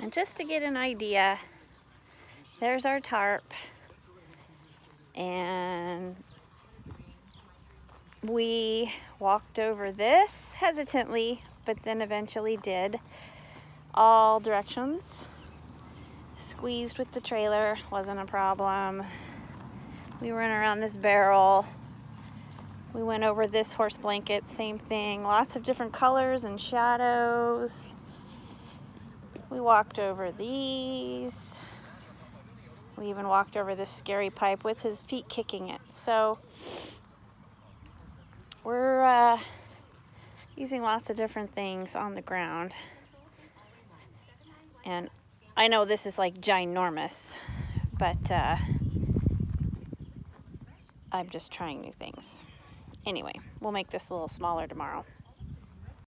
And just to get an idea, there's our tarp. And we walked over this hesitantly, but then eventually did all directions. Squeezed with the trailer, wasn't a problem. We went around this barrel. We went over this horse blanket, same thing. Lots of different colors and shadows. We walked over these. We even walked over this scary pipe with his feet kicking it. So we're uh, using lots of different things on the ground. And I know this is like ginormous, but uh, I'm just trying new things. Anyway, we'll make this a little smaller tomorrow.